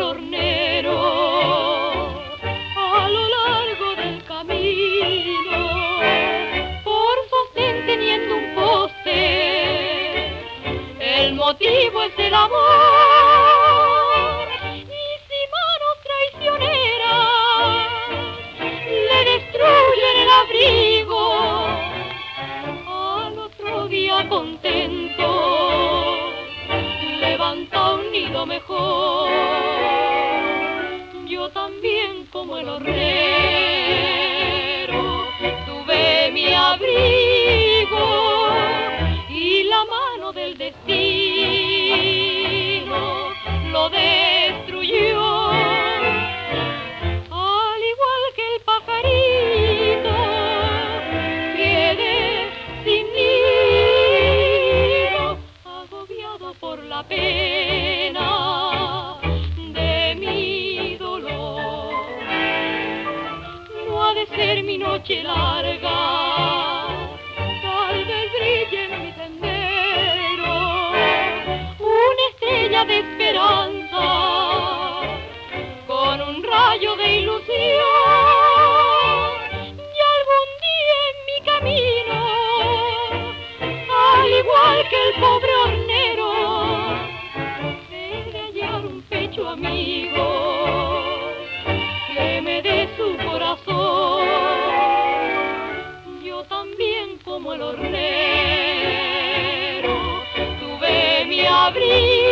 hornero a lo largo del camino, por sostén teniendo un poste, el motivo es el amor. Y si manos traicioneras le destruyen el abrigo, al otro día contento levanta un nido mejor. Yo también como el horrero de ser mi noche larga, tal vez brille en mi sendero una estrella de esperanza con un rayo de ilusión. Y algún día en mi camino al igual que el pobre como el hornero tuve mi abrigo